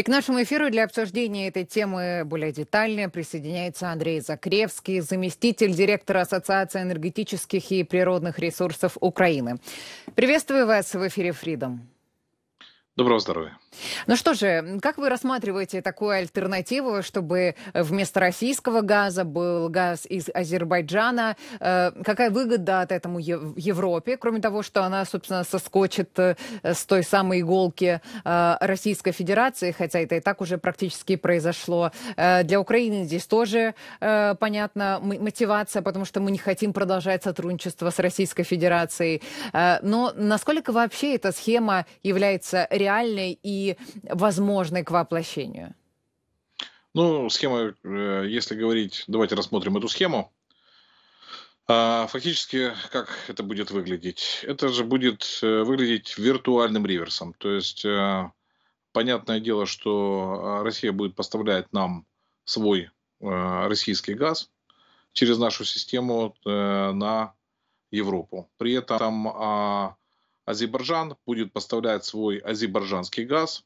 И к нашему эфиру для обсуждения этой темы более детально присоединяется Андрей Закревский, заместитель директора Ассоциации энергетических и природных ресурсов Украины. Приветствую вас в эфире Freedom. Доброго здоровья. Ну что же, как вы рассматриваете такую альтернативу, чтобы вместо российского газа был газ из Азербайджана? Э, какая выгода от этому Европе, кроме того, что она, собственно, соскочит э, с той самой иголки э, Российской Федерации, хотя это и так уже практически произошло. Для Украины здесь тоже понятна мотивация, потому что мы не хотим продолжать сотрудничество с Российской Федерацией. Но насколько вообще эта схема является реальной и возможной к воплощению? Ну, схема, э, если говорить, давайте рассмотрим эту схему. А, фактически, как это будет выглядеть? Это же будет э, выглядеть виртуальным реверсом. То есть, э, понятное дело, что Россия будет поставлять нам свой российский газ через нашу систему на Европу. При этом а, Азербайджан будет поставлять свой азербайджанский газ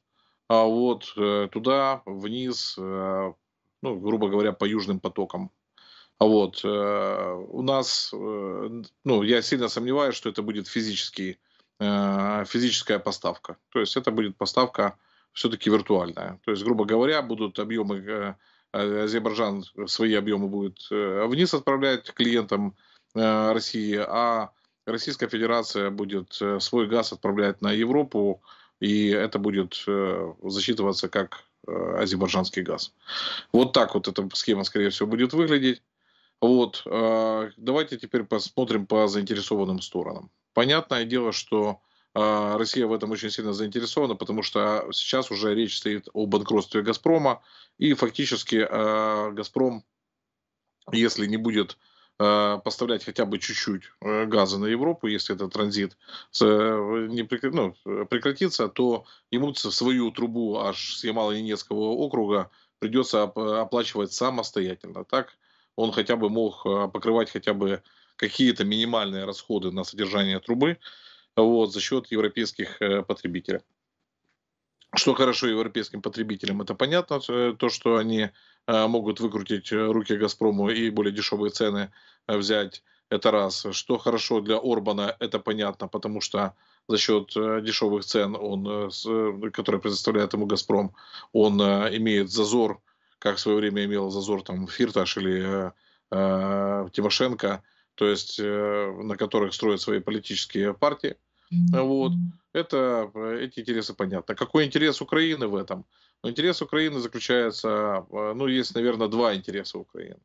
а вот э, туда, вниз, э, ну, грубо говоря, по южным потокам. А вот э, у нас, ну, я сильно сомневаюсь, что это будет физический, физическая поставка. То есть это будет поставка все-таки виртуальная. То есть, грубо говоря, будут объемы, Азербайджан свои объемы будет вниз отправлять клиентам России, а Российская Федерация будет э, свой газ отправлять на Европу, и это будет э, засчитываться как э, азербайджанский газ. Вот так вот эта схема, скорее всего, будет выглядеть. Вот. Давайте теперь посмотрим по заинтересованным сторонам. Понятное дело, что Россия в этом очень сильно заинтересована, потому что сейчас уже речь стоит о банкротстве «Газпрома», и фактически «Газпром», если не будет поставлять хотя бы чуть-чуть э, газа на Европу, если этот транзит э, не ну, прекратится, то ему свою трубу аж с Ямало-Ненецкого округа придется оплачивать самостоятельно. Так он хотя бы мог покрывать хотя бы какие-то минимальные расходы на содержание трубы вот, за счет европейских потребителей. Что хорошо европейским потребителям, это понятно, то, что они Э, могут выкрутить э, руки «Газпрому» и более дешевые цены э, взять. Это раз. Что хорошо для Орбана, это понятно, потому что за счет дешевых цен, он, которые предоставляет ему «Газпром», он имеет зазор, как в свое время имел зазор там Фирташ или э, Тимошенко, то есть на которых строят свои политические партии. Вот. Это, эти интересы понятны. Какой интерес Украины в этом? Но интерес Украины заключается, ну, есть, наверное, два интереса Украины.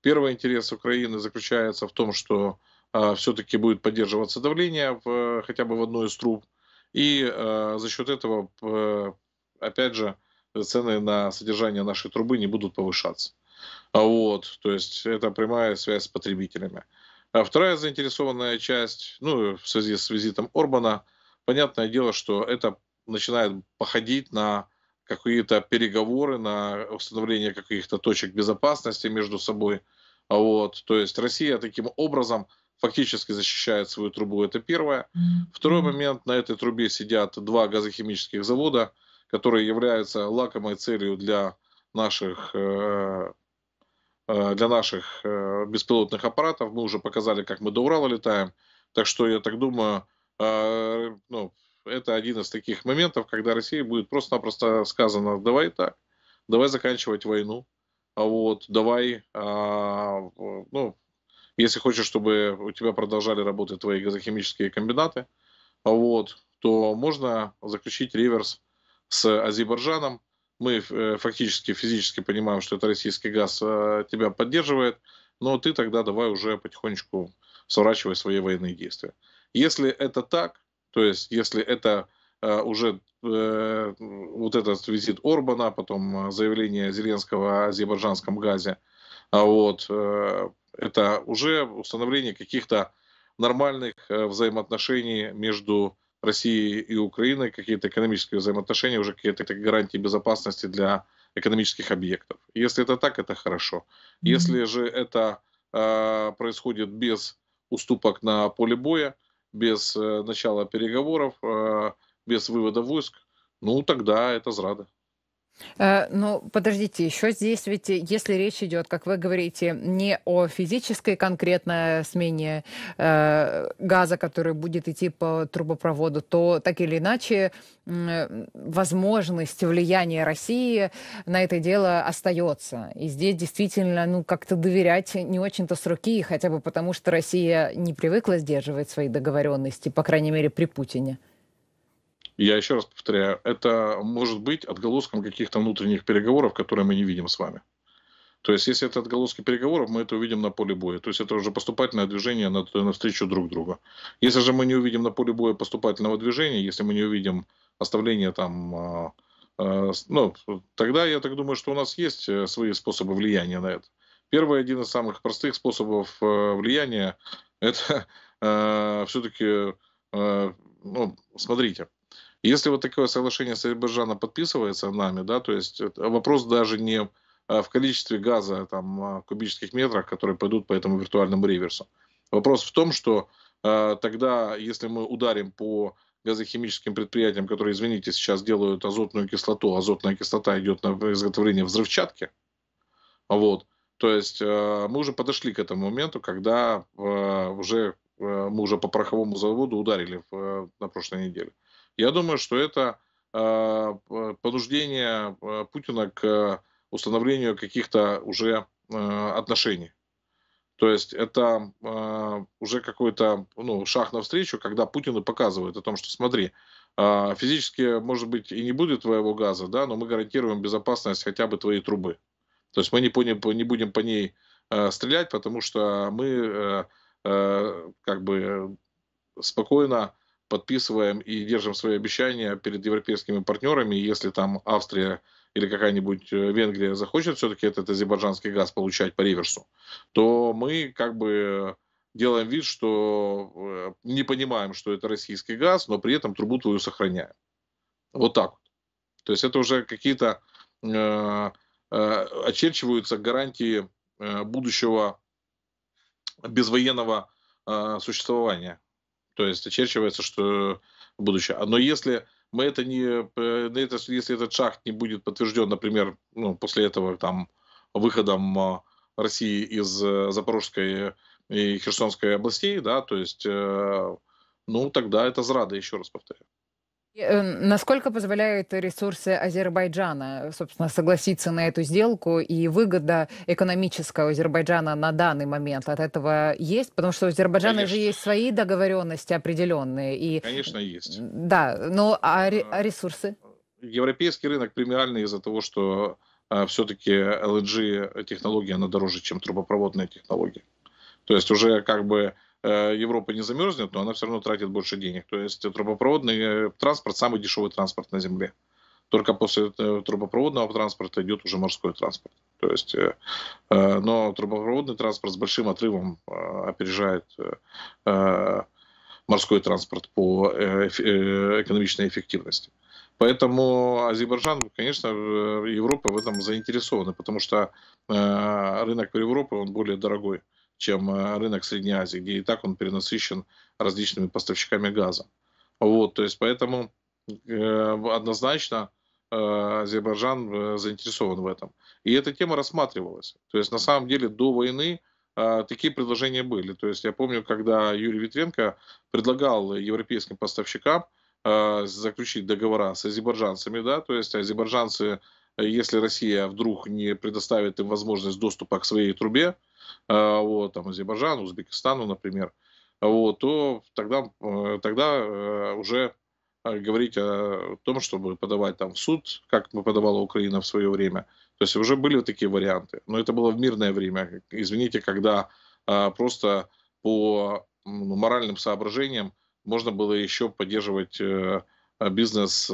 Первый интерес Украины заключается в том, что э, все-таки будет поддерживаться давление в, хотя бы в одной из труб. И э, за счет этого, э, опять же, цены на содержание нашей трубы не будут повышаться. Вот, то есть это прямая связь с потребителями. А вторая заинтересованная часть, ну, в связи с визитом Орбана, понятное дело, что это начинает походить на какие-то переговоры, на установление каких-то точек безопасности между собой. Вот, то есть Россия таким образом фактически защищает свою трубу, это первое. Второй момент, на этой трубе сидят два газохимических завода, которые являются лакомой целью для наших, э, э, для наших э, беспилотных аппаратов. Мы уже показали, как мы до Урала летаем. Так что я так думаю, ну, это один из таких моментов, когда России будет просто-напросто сказано, давай так, давай заканчивать войну, а вот давай, а, ну, если хочешь, чтобы у тебя продолжали работать твои газохимические комбинаты, а вот, то можно заключить реверс с Азербайджаном. Мы э, фактически физически понимаем, что это российский газ э, тебя поддерживает, но ты тогда давай уже потихонечку сворачивай свои военные действия. Если это так, то есть, если это э, уже э, вот этот визит Орбана, потом заявление Зеленского о азербайджанском газе, а вот, э, это уже установление каких-то нормальных взаимоотношений между Россией и Украиной, какие-то экономические взаимоотношения, уже какие-то гарантии безопасности для экономических объектов. Если это так, это хорошо. Если же это происходит без уступок на поле боя, без э, начала переговоров, э, без вывода войск, ну тогда это зрада. Э, ну, подождите, еще здесь ведь, если речь идет, как вы говорите, не о физической конкретно смене э, газа, который будет идти по трубопроводу, то так или иначе э, возможность влияния России на это дело остается. И здесь действительно, ну, как-то доверять не очень-то с руки, хотя бы потому, что Россия не привыкла сдерживать свои договоренности, по крайней мере, при Путине. Я еще раз повторяю, это может быть отголоском каких-то внутренних переговоров, которые мы не видим с вами. То есть, если это отголоски переговоров, мы это увидим на поле боя. То есть, это уже поступательное движение навстречу друг другу. Если же мы не увидим на поле боя поступательного движения, если мы не увидим оставления там, а, а, ну, тогда я так думаю, что у нас есть э, свои способы влияния на это. Первый, один из самых простых способов э, влияния, это э, все-таки, ну, смотрите, если вот такое соглашение с Азербайджаном подписывается нами, да, то есть вопрос даже не а, в количестве газа, там, а, кубических метрах, которые пойдут по этому виртуальному реверсу. Вопрос в том, что э, тогда, если мы ударим по газохимическим предприятиям, которые, извините, сейчас делают азотную кислоту, азотная кислота идет на изготовление взрывчатки, вот, то есть э, мы уже подошли к этому моменту, когда э, уже э, мы уже по пороховому заводу ударили в, э, на прошлой неделе. Я думаю, что это а, понуждение а, Путина к установлению каких-то уже а, отношений. То есть это уже какой-то ну, шаг навстречу, когда Путин показывает о том, что смотри, физически, может быть, и не будет твоего газа, да, но мы гарантируем безопасность хотя бы твоей трубы. То есть мы не, по, не будем по ней стрелять, потому что мы как бы спокойно подписываем и держим свои обещания перед европейскими партнерами. Если там Австрия или какая-нибудь э, Венгрия захочет все-таки этот азербайджанский газ получать по реверсу, то мы как бы делаем вид, что э, не понимаем, что это российский газ, но при этом трубу твою сохраняем. Вот так вот. То есть это уже какие-то э, э, очерчиваются гарантии э, будущего безвоенного э, существования то есть очерчивается, что будущее. Но если мы это не, это, если этот шаг не будет подтвержден, например, ну, после этого там выходом а, России из э, Запорожской и Херсонской областей, да, то есть, э, ну, тогда это зрада, еще раз повторяю. Э, насколько позволяют ресурсы Азербайджана, собственно, согласиться на эту сделку и выгода экономическая Азербайджана на данный момент от этого есть? Потому что у Азербайджана Конечно. же есть свои договоренности определенные. И... Конечно, есть. Да, но а, а ресурсы? Европейский рынок премиальный из-за того, что а, все-таки LNG-технология, она дороже, чем трубопроводная технология. То есть уже как бы Европа не замерзнет, но она все равно тратит больше денег. То есть трубопроводный э, транспорт самый дешевый транспорт на Земле. Только после э, трубопроводного транспорта идет уже морской транспорт. То есть, но трубопроводный транспорт с большим отрывом опережает морской транспорт по экономичной эффективности. Поэтому Азербайджан, конечно, Европа в этом заинтересована, потому что рынок Европы, он более дорогой чем э, рынок Средней Азии, где и так он перенасыщен различными поставщиками газа. Вот, то есть поэтому э, однозначно э, Азербайджан заинтересован в этом. И эта тема рассматривалась. То есть на самом деле до войны такие предложения были. То есть я помню, когда Юрий Витвенко предлагал европейским поставщикам заключить договора с азербайджанцами, да, то есть азербайджанцы, если Россия вдруг не предоставит им возможность доступа к своей трубе, вот, там, Азербайджану, Узбекистану, например, вот, то тогда, э, тогда э, уже э, говорить о том, чтобы подавать там в суд, как мы подавала Украина в свое время. То есть уже были такие варианты. Но это было в мирное время. Извините, когда а, просто по ну, моральным соображениям можно было еще поддерживать бизнес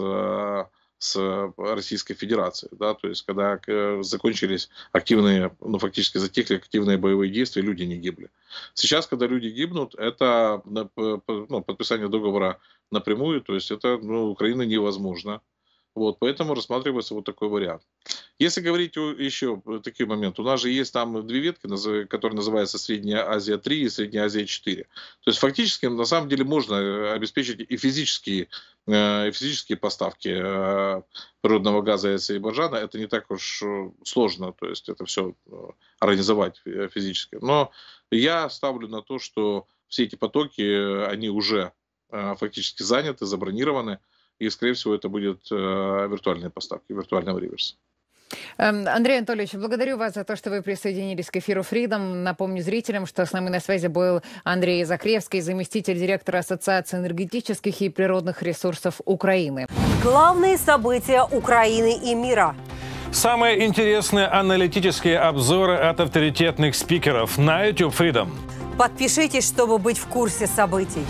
с Российской Федерацией, да, то есть когда э, закончились активные, ну фактически затихли активные боевые действия, люди не гибли. Сейчас, когда люди гибнут, это ну, подписание договора напрямую, то есть это ну, Украина невозможно. Вот, поэтому рассматривается вот такой вариант. Если говорить еще такой момент, у нас же есть там две ветки, которые называются Средняя Азия-3 и Средняя Азия-4. То есть фактически на самом деле можно э, обеспечить и физические, э, и физические поставки э, природного газа из Азербайджана. Это не так уж сложно, то есть это все организовать физически. Но я ставлю на то, что все эти потоки, они уже фактически заняты, забронированы, и, скорее всего, это будут виртуальные поставки, виртуального реверса. Эм, Андрей Анатольевич, благодарю вас за то, что вы присоединились к эфиру Freedom. Напомню зрителям, что с нами на связи был Андрей Закревский, заместитель директора Ассоциации энергетических и природных ресурсов Украины. Главные события Украины и мира. Самые интересные аналитические обзоры от авторитетных спикеров на YouTube Freedom. Подпишитесь, чтобы быть в курсе событий.